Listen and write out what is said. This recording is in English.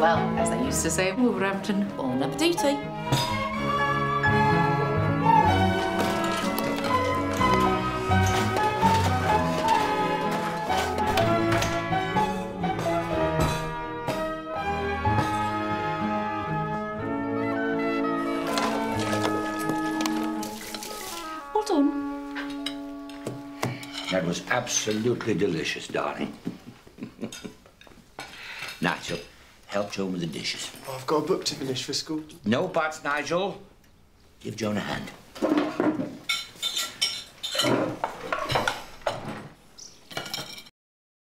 Well, as I used to say, Wolverhampton, bon appetit. Hold on. That was absolutely delicious, darling. Nigel, help Joan with the dishes. I've got a book to finish for school. No buts, Nigel. Give Joan a hand.